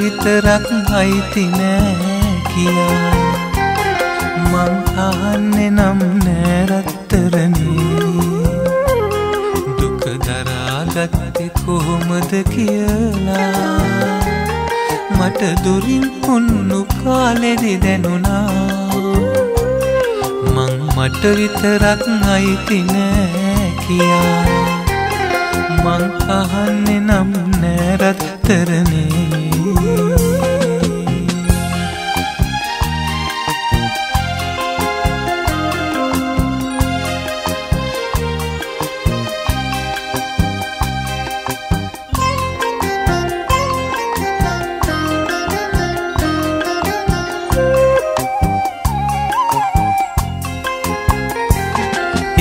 විතරක් අයිති නෑ කියා මං අහන්නේ නම් නෑරත්තරනේ දුක දරාගත්තේ කොහොමද කියලා. මට දුරින් උන්නු කාලෙදි දැනුණා. මං මට විතරක් අයිති නෑ කියා මං අහන්නේ නම් නෑරත්තරනේ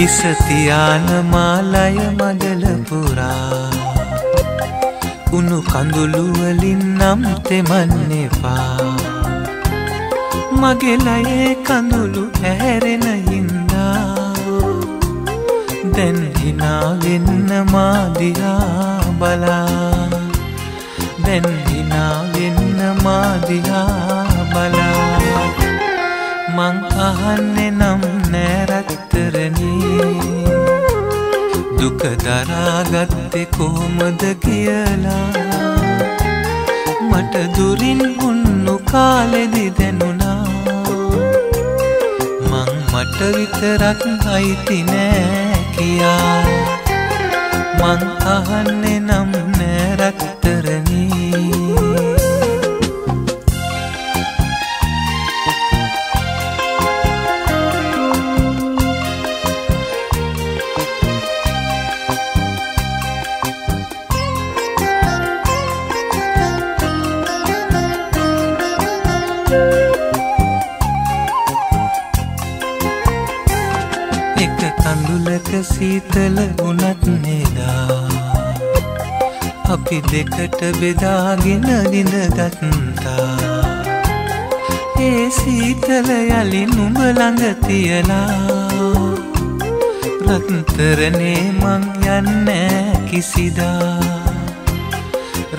හිසතියාන මාලය මඩල පුරා උුණු කඳුළුවලින් නම් තෙමන්න එපා. මගෙලයේ කඳුළු ඇහැරෙන හින්දා. දැන් හිනාවෙන්න මාදිහා බලා. දැන් හිනාවෙන්න මාදිහා බලා. මං අහන්නේ නම් නෑරත්තරනේ දුක දරාගත්තෙ කොහොමද කියලා? මට දුරින් උන්නු කාලෙදි දැනුණා. මං මට විතරක් අයිති නෑ කියා. මං අහන්නේ නම් සීතල වුණත් නෙදා. අපි දෙකට බෙදාගෙන විඳගත්තා ඒ සීතල යලි නුඹ ළඟ තියලා. රත්තරනේ මං යන්නේ කිසිදා.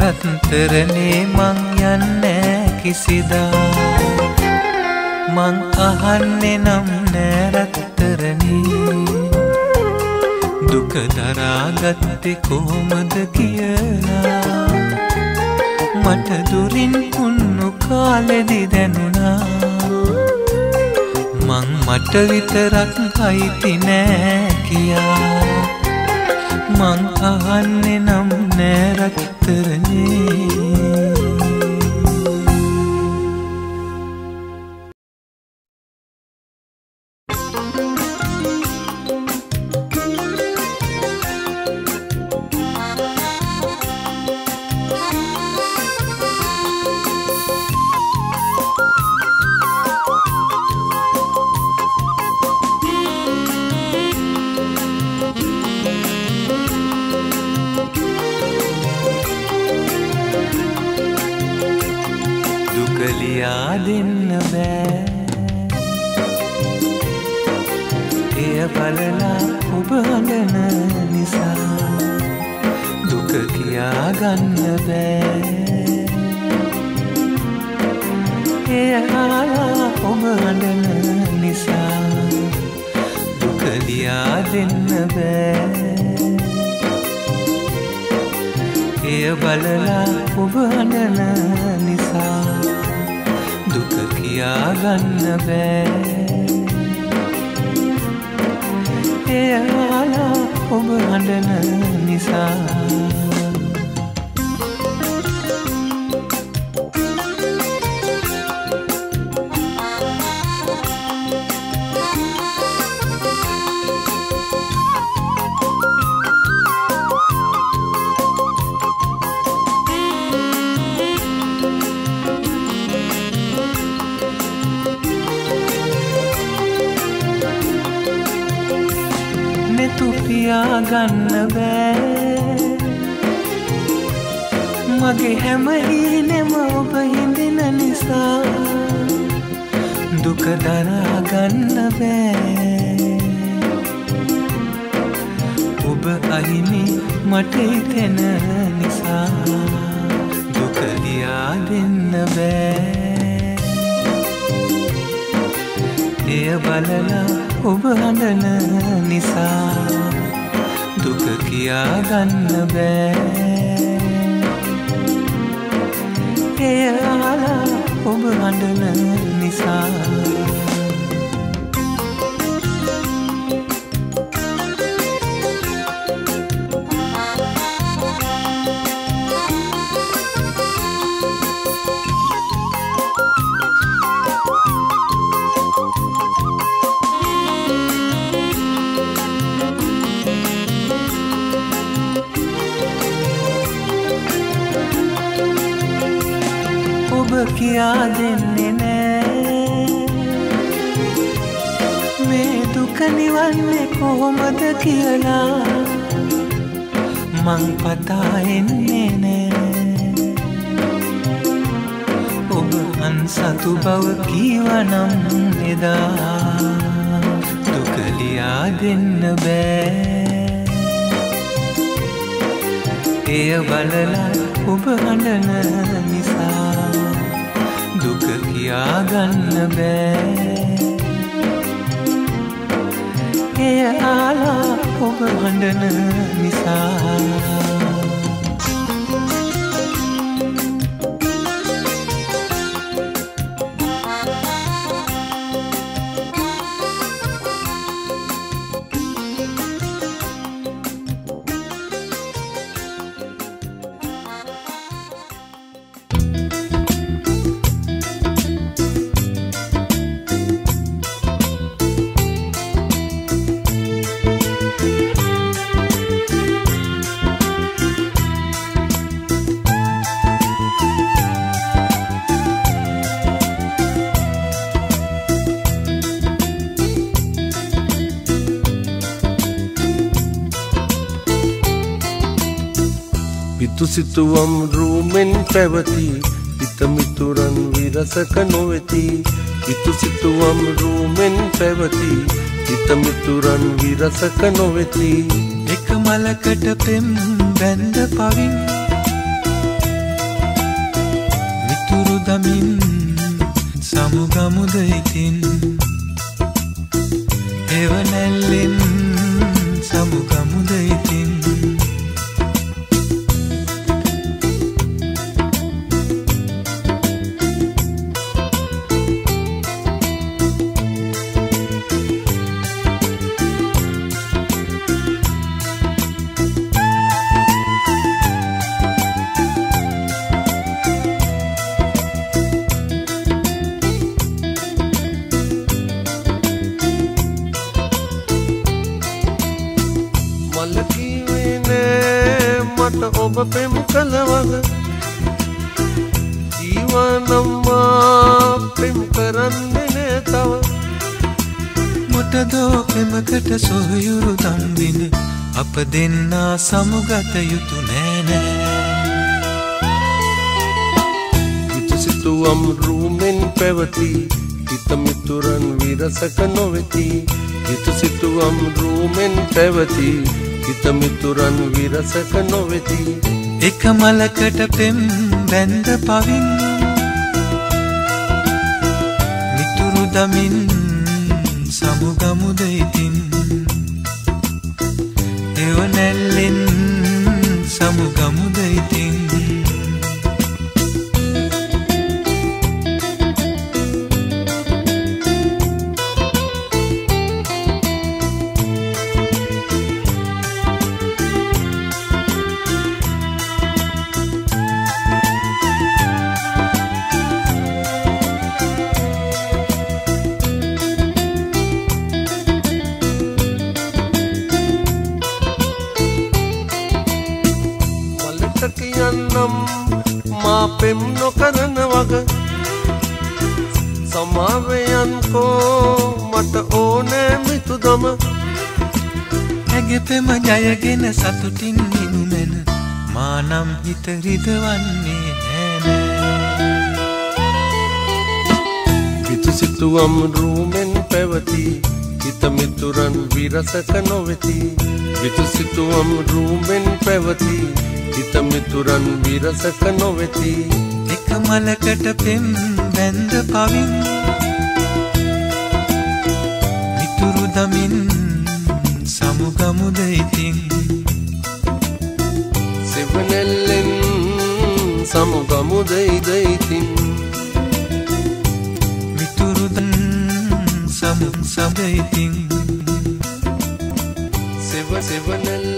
රත්තරනේ මං යන්නේ කිසිදා. මං අහන්නේ නම් නෑරත්තරනේ දුක දරාගත්තෙ කොහොමද කියලා? මට දුරින් උන්නු කාලෙදි දැනුණා. මං මට විතරක් අයිති නෑ කියා. මං අහන්නේ නම් නෑරත්තරනේ දුකලියා දෙන්න බෑ. එය බලලා ඔබ හඬන නිසා දුක කියා ගන්න බෑ. එය ආලා ඔබ හඬන නිසා දුකලියා දෙන්න බෑ. එය බලලා ඔබ හඬන නිසා දුක කියා ගන්න බෑ. එයාලා ඔබ හඬන නිසා කියා ගන්න බෑ. මගේ හැමහීනෙම ඔබ හිඳින නිසා දුක දරා ගන්න බෑ. ඔබ අහිමි මට හිතෙන නිසා දුක ලියා දෙන්න බෑ. එය බලලා ඔබ හඳන නිසා දුක කියා ගන්න බෑ. එය අහලා ඔබ හඬන නිසා කියා දෙන්නේ නෑ. මේ දුක නිවන්නේ කොහොමද කියලා මං පතා එන්නේ නෑ. ඔබ අන්සතු බව කීවනම් එදා දුකලියා දෙන්න බෑ. එය බලලා ඔබ හඬන නිසා දුක කියාගන්න බෑ. එය ආලා ඔබ හඬන නිසා. සිතුවම් රූමෙන් පැවති හිතමිතුරන් විරසක නොවෙති. හිතු සිතුවම් රූමෙන් පැවති හිතමිතුරන් විරසක නොවෙති. එක මලකට පෙම් බැන්ද පවින් මිතුරු දමින් සමුගමුද ඉතින්. එවනැල්ලෙන් සමුගමුද දෙන්නා සමුගත යුතු නෑනෑ. සිතුවම් රූමෙන් පැවති හිතමිතුරන් විරසක නොවෙති. හිතු සිතුවම් රූමෙන් පැවති හිතමිතුරන් විරසක නොවෙති. එක මලකට පෙම් බැන්ද පවින් මිතුරු දමින් සමුගමුද එවනැල්ලෙන් සමුගමුද ඉතින්? මිතුදම ඇගේ පෙම ජයගෙන සතුටින් නිදුමැන මානම් හිත රිදවන්නේ නෑනෑ. හිතු සිතුවම් රූමෙන් පැවති හිතමිතුරන් විරසක නොවෙති. විතුසිතුවම් රූමෙන් පැවති හිතමිතුරන් විරසක නොවෙති. එක මලකට පෙම් බැන්ද පවින් මිතුරු දමින් සමුගමුද ඉතින්? සෙවනෙල්ලෙන් සමුගමුදයිද ඉතින්? මිතුරුදන් සමු සබයිතින් සෙව සෙවනෙල්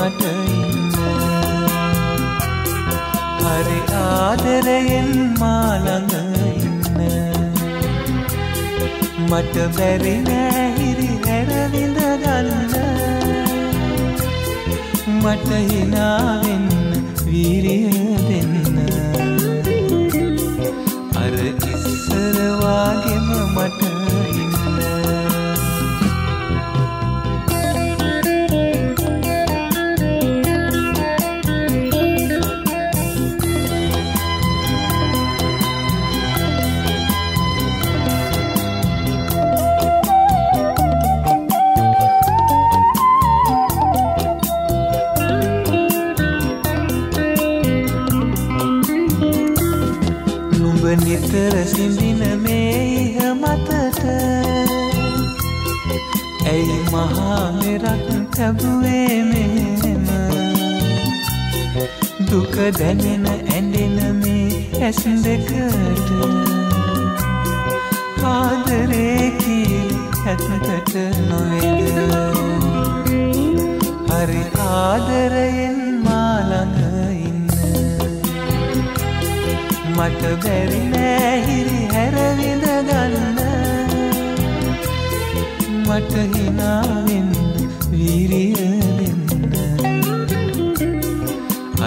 මට ඉන්න. හරි ආදරයෙන් මාළඟ ඉන්න. මට බැරි නෑහිරි හැරවිඳ ගන්න. මට හිනාවෙන්න වීරිය දෙන්න. අර ඉස්සරවාගෙම මට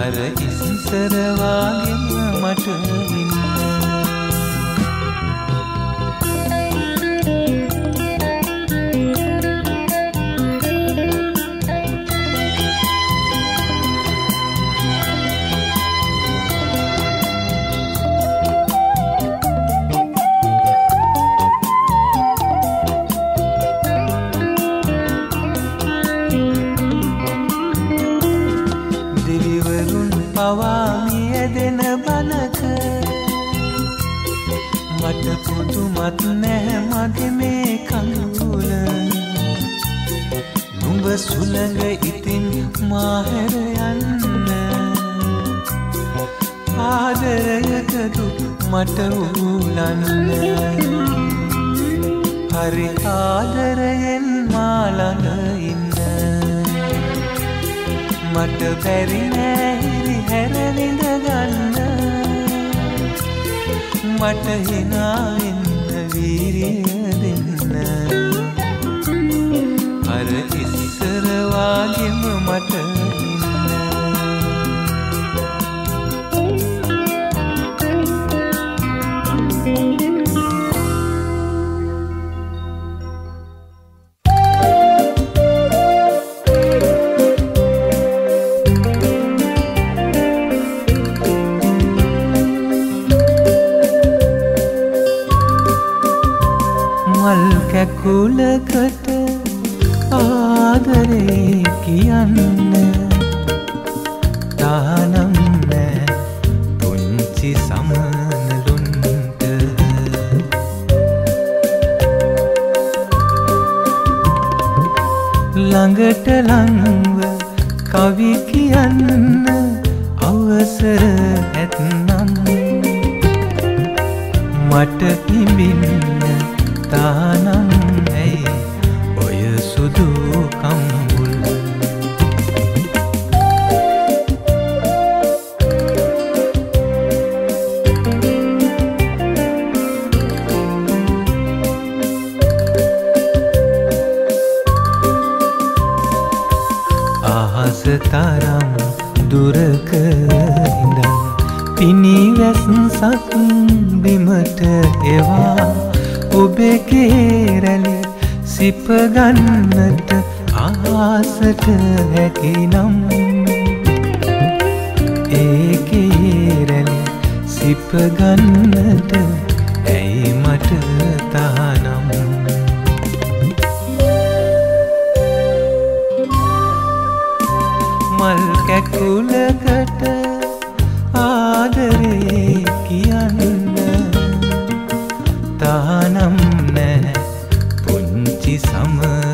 අර ඉස්සරවාගෙම මට ඉන්න පුදුමත් නැහැ මගේ මේ කඳුල. නුඹ සුළඟ ඉතින් මාහැර යන්න. ආදරයකතු මට ඌලන්න හරි ආදරයෙන් මාළඟ ඉන්න. මට බැරි නෑහිරි හැරවිඳ ගන්න මට හිනාවෙන්න වීරිය දෙන්න. අර ඉස්සරවාගෙම මට කුලකට ආදරේ කියන්න. තානම් නෑ පුංචි සමනලුන්ට. ළඟට ලංව කවි කියන්න අවසර ඇත්නම් මට හිමින්න තා දානම් නෑ. පුංචි සමර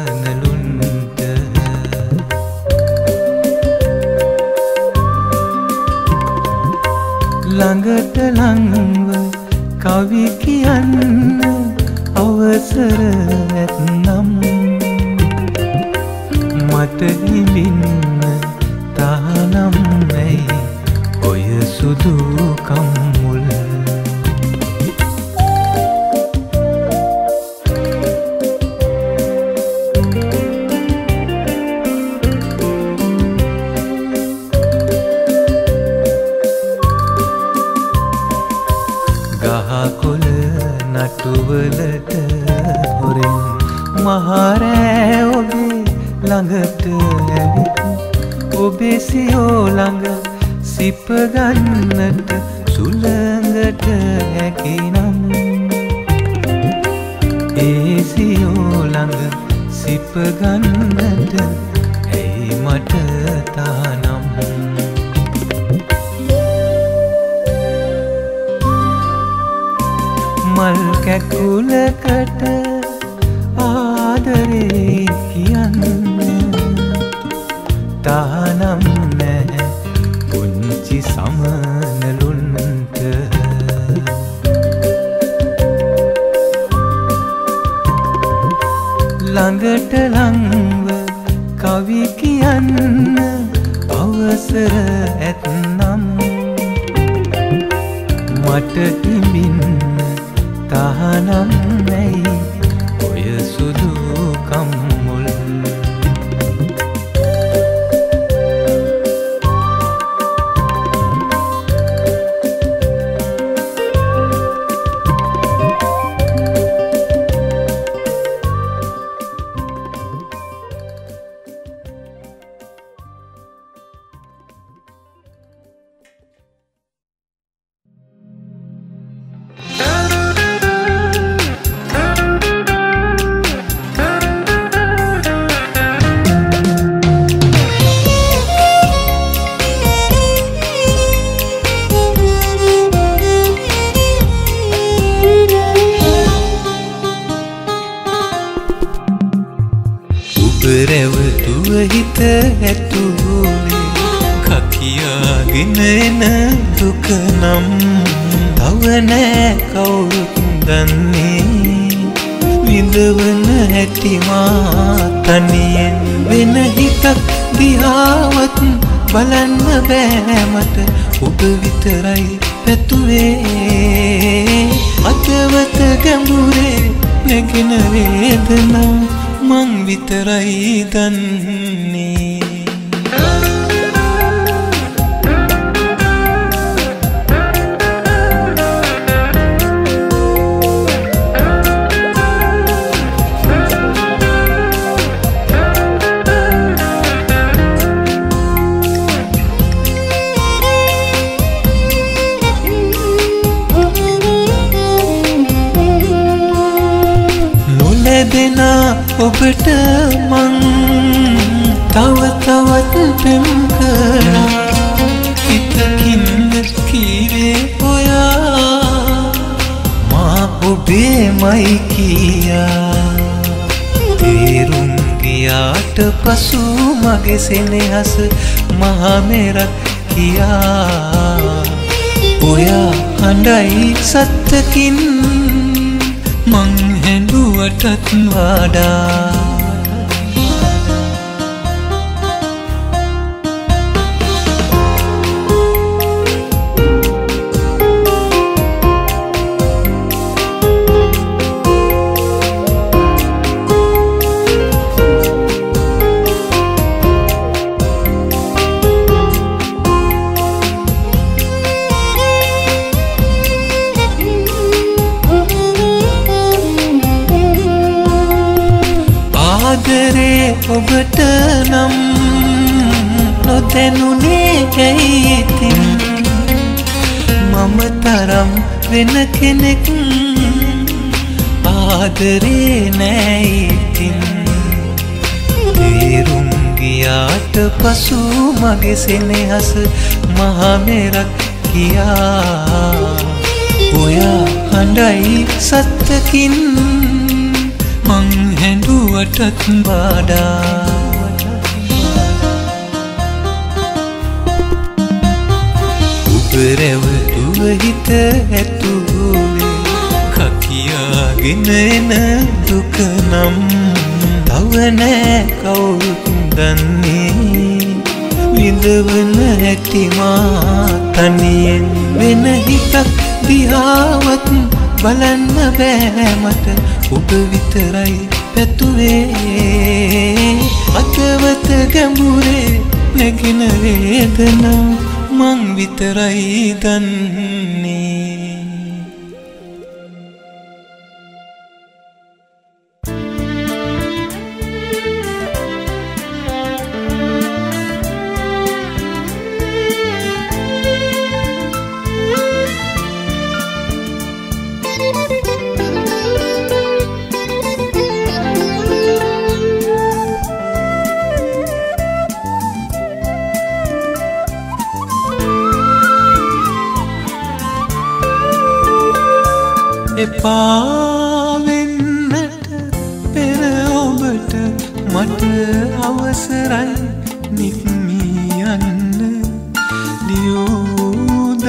අපගන්නට ඇයි මට තානම් මල් කැකුලකට ආදරේ කියන්න තානම් ළඟට ලංව කවි කියන්න අවසර ඇත්නම්. මට හිමින් තහනම් ඔබට මං තව තවත් පෙම් කරා. හිතකින්ද කීවේ ඔයා. මා ඔබේමයි කියා. තේරුම් ගියාට පසු මගේ සෙනෙහස මහමෙරක් කියා. ඔයා හඬයි සත්තකින් හැඩුවටත් වඩා නොදැනුනේ ඇයිඉතින් මම තරම් වෙන කෙනෙක් ආදරේ නෑඉතින් තේරුම් ගියාට පසු මගේ සෙනෙහස මහමෙරක් කියා ඔයා හඬයි සත්තකින් මං හැඩුවටත් බාඩා. උපරැවටුව හිත ඇතුවේ කකියාගෙන එන දුකනම් තවනෑ කවුරුත් දන්නේ. විඳවන හැටිමා තනියෙන් වෙන හිතක් දිහාවත් බලන්න බෑමට ඔබ විතරයි පැතුවේ. අතවත ගැඹුරේ නැගෙන වේදනා. මං විතරයි දන්නේ. එපාවෙන්නට පෙර ඔබට මට අවසරයි නික්මියන්න. ලියෝදාසත්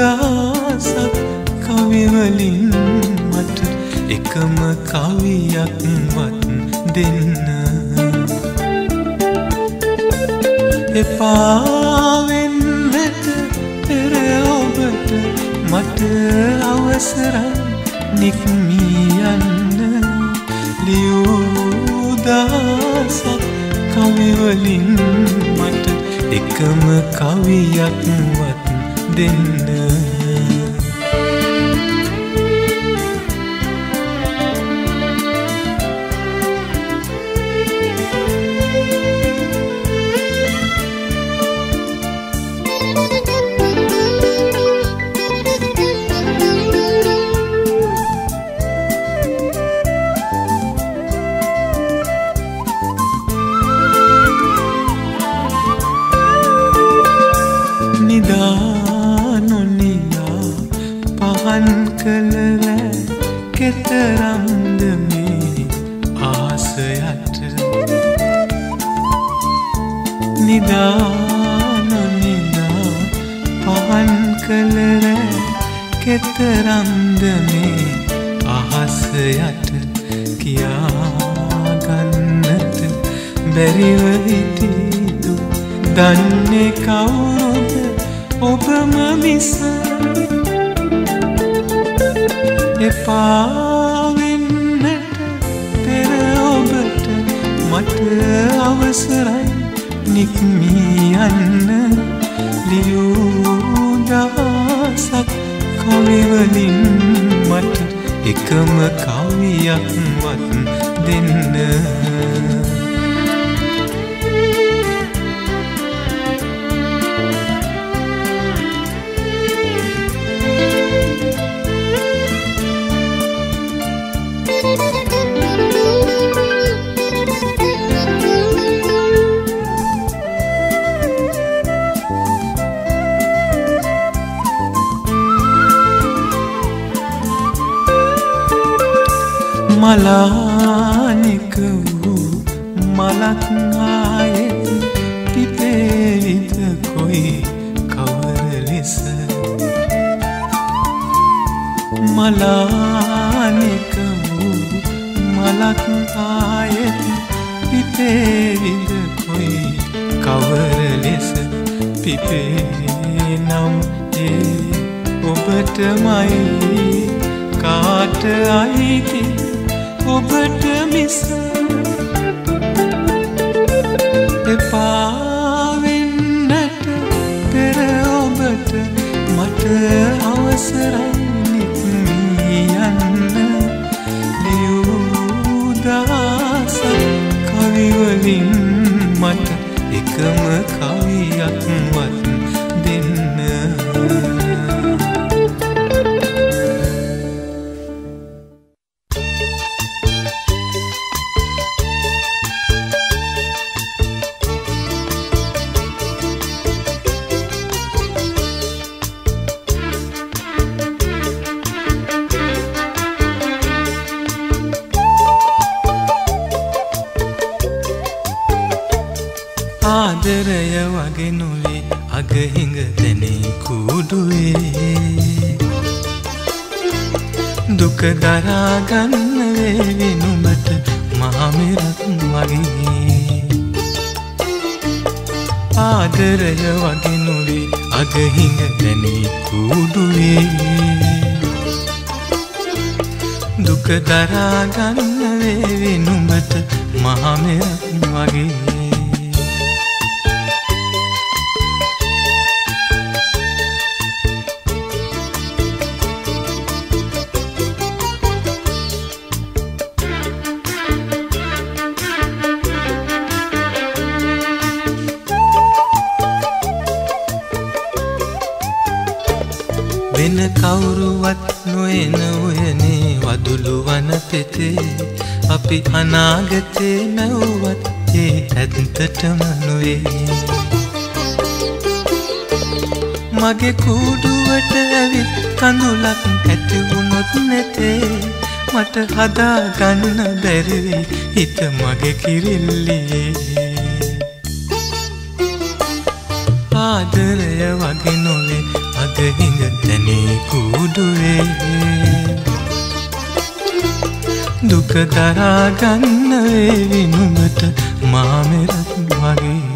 කවිවලින් මට එකම කවියක්වත් දෙන්න. එපාවෙන්නට පෙර ඔබට මට අවසරයි නික්මියන්න ලියෝදාසත් කවිවලින් මට එකම කවියක්වත් දෙන්න කවියක්වත් දෙන්න. මලානික වූ මලක් ආයෙත් පිපේවිද කොයි කවර ලෙස? මලානෙක වූ මලක් ආයෙත් පිපේවිද කොයි කවර ලෙස? පිපේ නම් ඒ ඔබටමයි කාට අයිති? ඔබට මිස ආදරය වගේ නොවේ අගහිඟ තැනේ කූඩුවේ. දුක දරාගන්න වේවි නුඹට මහමෙරක් වගේ. වන පෙතේ අපි අනාගතේ මැව්වත් ඒ ඇත්තටම නොවේ. මගේ කූඩුවට ඇවිත් කඳුලක් ඇතිවුණොත් නැතේ මට හදාගන්න බැරිවෙයි හිත මගේ කිරිල්ලියේ ආදරය වගේ නොවේ අගහිඟ තැනේ කූඩුවේ. දුක දරාගන්න වේවි නුඹට මාමෙරක් වගේ.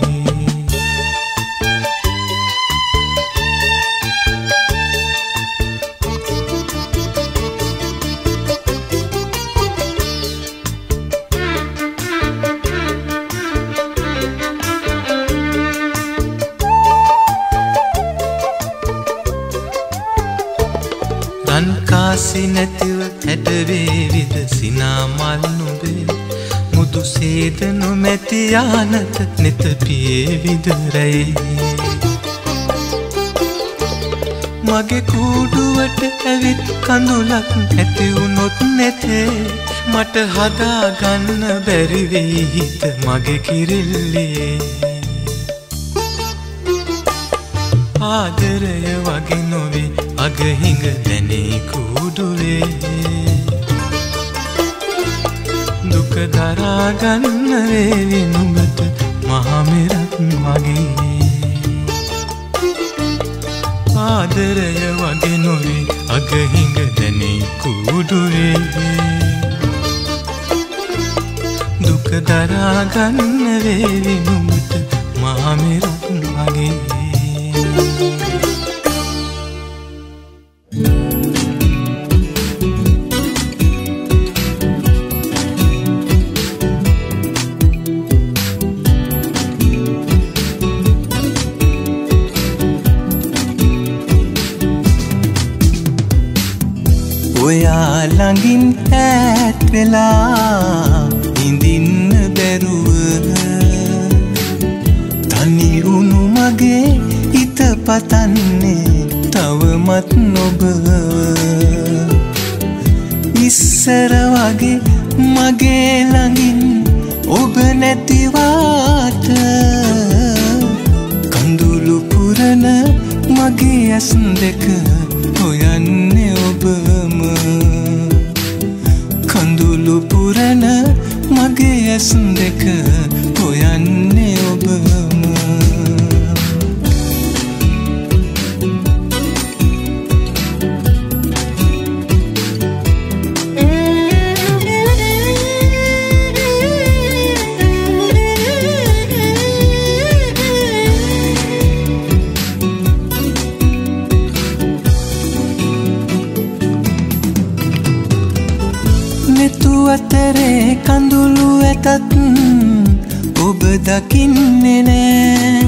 නොමැති යානත නෙත පියේ විදරයි. මගේ කූඩුවට ඇවිත් කඳුලක් ඇතිවුනොත් නැතේ. මට හදාගන්න බැරිවෙයි හිත මගේ කිරිල්ලියේ ආදරය වගේ නොවේ අගහිඟ දැනේ කූඩුවේ. දුක දරාගන්න වේවි නුඹට මහමෙරක් වගේ ආදරය වගේ නොවේ අගහිඟ දැනේ කූඩුවේ. දුක දරාගන්න වේවි නුඹට මහමෙරක් වගේ තවමත් නොබ ඉස්සර වගේ මගේ ළඟින් ඔබ නැතිවාට කඳුළු පුරන මගේ ඇස් දෙක හොයන්නේ ඔබම. කඳුළු පුරන මගේ ඇස් දෙක හොයන්නේ දකින්නේ නෑ.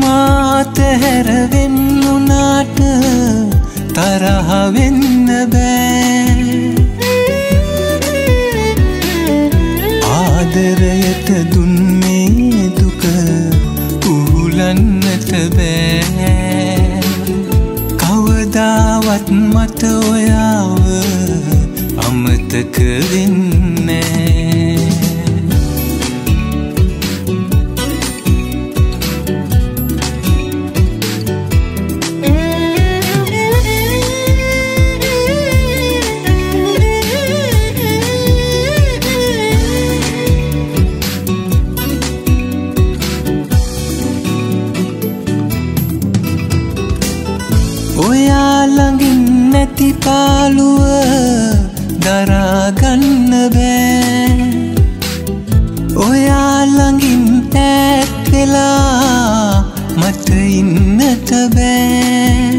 මාත හැරවෙන්නුනාට තරහවෙන්න බෑ. ආදරයට දුන් මේ දුක උහුලන්නට බෑ. කවදාවත් මට ඔයාව අමතක වෙන්නේ නැති පාළුව දරාගන්න බෑ. ඔයා ළඟින් ඈත් වෙලා මට ඉන්නට බෑ.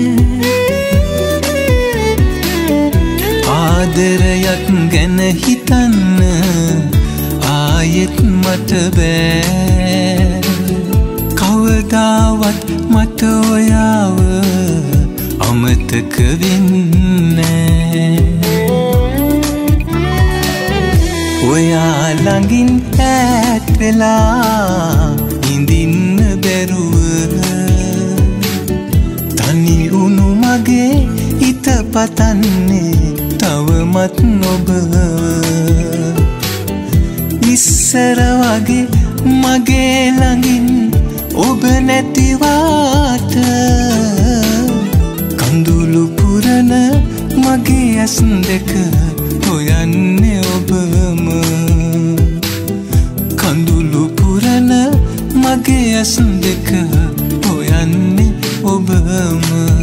ආදරයක් ගැන හිතන්න ආයෙත් මට බෑ. කවදාවත් මට ඔයාව අමතක වෙන්නේ වෙලා ඉඳින්න බැරුව තනි වුණු මගේ හිත පතන්නේ තවමත් නොබ ඉස්සර වගේ මගේ ළඟින් ඔබ නැතිවාට කඳුළු පුරන මගේ ඇස් දෙක හොයන්නේ ඔබම. ඇස් දෙක හොයන්නේ ඔබම.